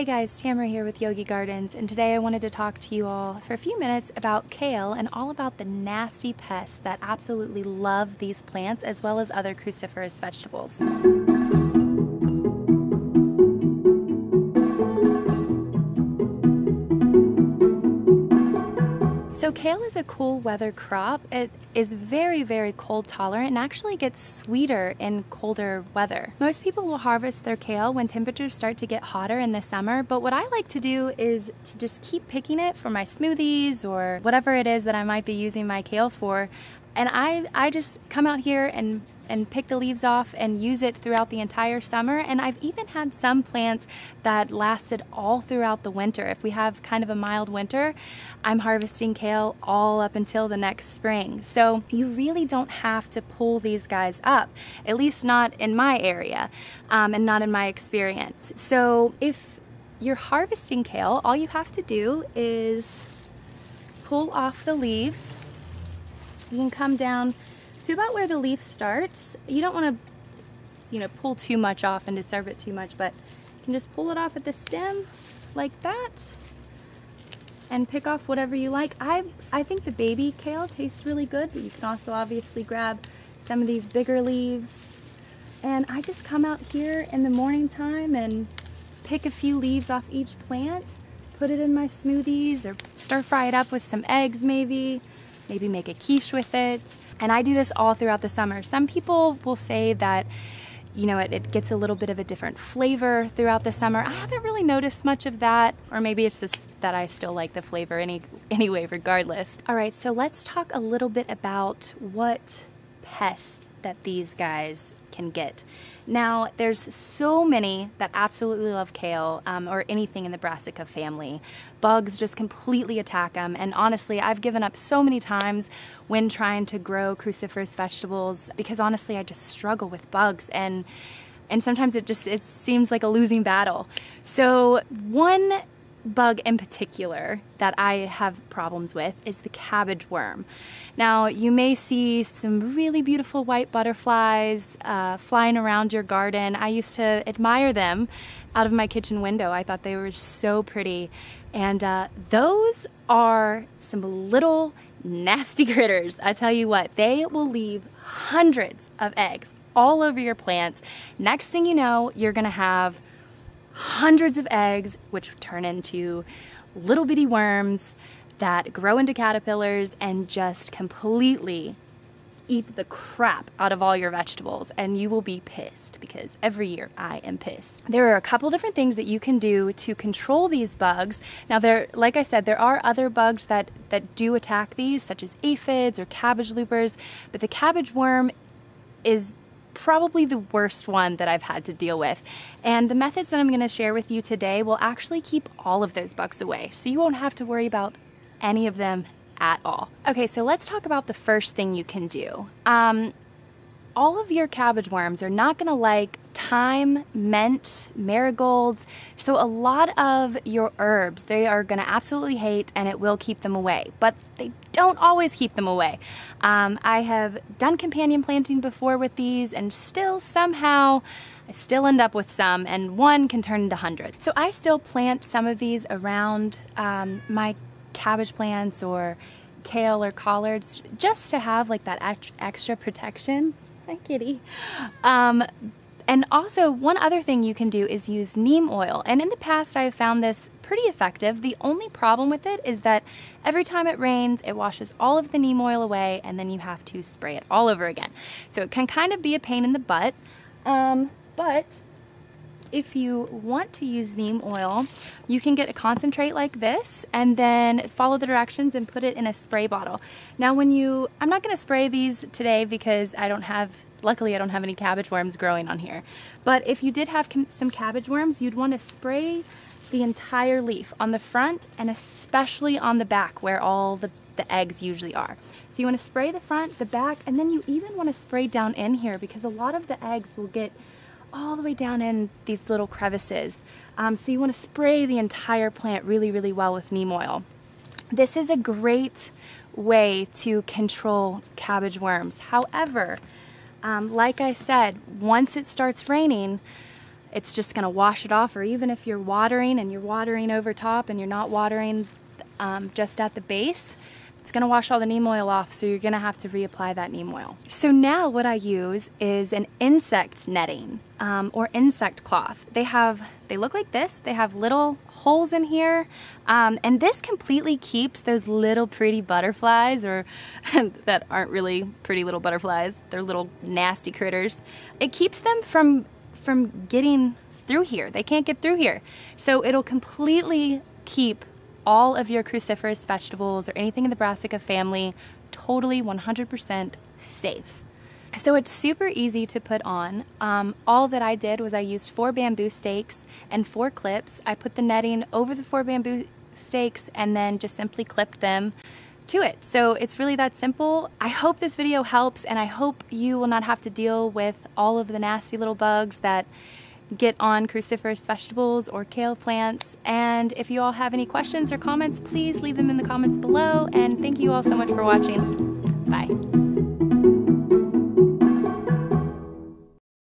Hey guys, Tamyra here with Yogi Gardens, and today I wanted to talk to you all for a few minutes about kale and all about the nasty pests that absolutely love these plants as well as other cruciferous vegetables. Kale is a cool weather crop. It is very, very cold tolerant and actually gets sweeter in colder weather. Most people will harvest their kale when temperatures start to get hotter in the summer, but what I like to do is to just keep picking it for my smoothies or whatever it is that I might be using my kale for. And I, I just come out here and and pick the leaves off and use it throughout the entire summer. And I've even had some plants that lasted all throughout the winter. If we have kind of a mild winter, I'm harvesting kale all up until the next spring. So you really don't have to pull these guys up, at least not in my area um, and not in my experience. So if you're harvesting kale, all you have to do is pull off the leaves. You can come down to about where the leaf starts. You don't want to, you know, pull too much off and disturb it too much, but you can just pull it off at the stem like that and pick off whatever you like. I, I think the baby kale tastes really good, but you can also obviously grab some of these bigger leaves. And I just come out here in the morning time and pick a few leaves off each plant, put it in my smoothies or stir fry it up with some eggs maybe, maybe make a quiche with it. And I do this all throughout the summer. Some people will say that you know, it, it, gets a little bit of a different flavor throughout the summer. I haven't really noticed much of that, or maybe it's just that I still like the flavor any anyway, regardless. All right, so let's talk a little bit about what pest that these guys can get. Now, there's so many that absolutely love kale um, or anything in the brassica family. Bugs just completely attack them, and honestly, I've given up so many times when trying to grow cruciferous vegetables because honestly, I just struggle with bugs and and sometimes it just it seems like a losing battle. So one bug in particular that I have problems with is the cabbage worm. Now, you may see some really beautiful white butterflies uh, flying around your garden. I used to admire them out of my kitchen window. I thought they were so pretty. And uh, those are some little nasty critters. I tell you what, they will leave hundreds of eggs all over your plants. Next thing you know, you're gonna have hundreds of eggs, which turn into little bitty worms that grow into caterpillars and just completely eat the crap out of all your vegetables and you will be pissed because every year I am pissed. There are a couple different things that you can do to control these bugs. Now there like I said there are other bugs that that do attack these such as aphids or cabbage loopers, but the cabbage worm is probably the worst one that I've had to deal with. And the methods that I'm going to share with you today will actually keep all of those bugs away. So you won't have to worry about any of them at all. Okay, so let's talk about the first thing you can do. Um, all of your cabbage worms are not going to like thyme, mint, marigolds. So a lot of your herbs, they are going to absolutely hate and it will keep them away. But they don't always keep them away. Um, I have done companion planting before with these and still somehow I still end up with some and one can turn into hundreds. So I still plant some of these around um, my cabbage plants or kale or collards just to have like that extra protection. Hi kitty. Um, and also one other thing you can do is use neem oil. And in the past I have found this pretty effective. The only problem with it is that every time it rains, it washes all of the neem oil away and then you have to spray it all over again. So it can kind of be a pain in the butt. Um, but if you want to use neem oil, you can get a concentrate like this and then follow the directions and put it in a spray bottle. Now when you, I'm not going to spray these today because I don't have, luckily I don't have any cabbage worms growing on here. But if you did have some cabbage worms, you'd want to spray the entire leaf on the front and especially on the back where all the, the eggs usually are. So you want to spray the front, the back, and then you even want to spray down in here because a lot of the eggs will get all the way down in these little crevices. Um, so you want to spray the entire plant really, really well with neem oil. This is a great way to control cabbage worms. However, um, like I said, once it starts raining, it's just gonna wash it off or even if you're watering and you're watering over top and you're not watering um, just at the base, it's gonna wash all the neem oil off, so you're gonna have to reapply that neem oil. So now what I use is an insect netting um, or insect cloth. They have, they look like this. They have little holes in here, um, and this completely keeps those little pretty butterflies, or that aren't really pretty little butterflies. They're little nasty critters. It keeps them from from getting through here. They can't get through here. So it'll completely keep all of your cruciferous vegetables or anything in the brassica family totally 100% safe. So it's super easy to put on. Um, all that I did was I used four bamboo stakes and four clips. I put the netting over the four bamboo stakes and then just simply clipped them to it. So it's really that simple. I hope this video helps and I hope you will not have to deal with all of the nasty little bugs that get on cruciferous vegetables or kale plants. And if you all have any questions or comments, please leave them in the comments below. And thank you all so much for watching. Bye.